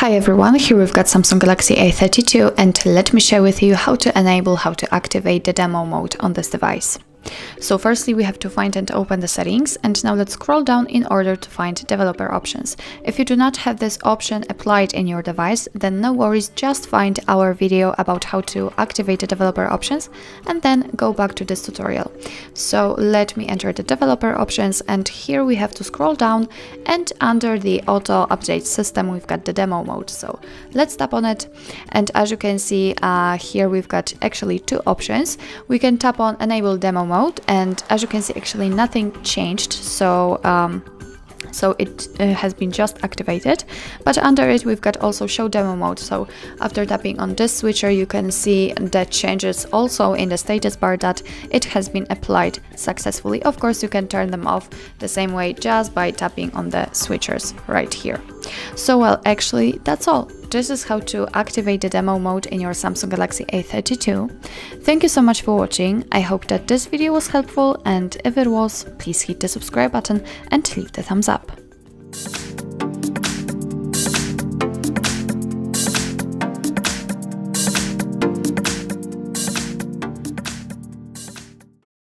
Hi everyone, here we've got Samsung Galaxy A32 and let me share with you how to enable, how to activate the demo mode on this device. So firstly we have to find and open the settings and now let's scroll down in order to find developer options. If you do not have this option applied in your device then no worries just find our video about how to activate the developer options and then go back to this tutorial. So let me enter the developer options and here we have to scroll down and under the auto update system we've got the demo mode. So let's tap on it and as you can see uh, here we've got actually two options. We can tap on enable demo mode and as you can see actually nothing changed. So um, so it uh, has been just activated. But under it we've got also show demo mode. So after tapping on this switcher you can see that changes also in the status bar that it has been applied successfully. Of course you can turn them off the same way just by tapping on the switchers right here so well actually that's all this is how to activate the demo mode in your Samsung Galaxy A32. Thank you so much for watching, I hope that this video was helpful and if it was, please hit the subscribe button and leave the thumbs up.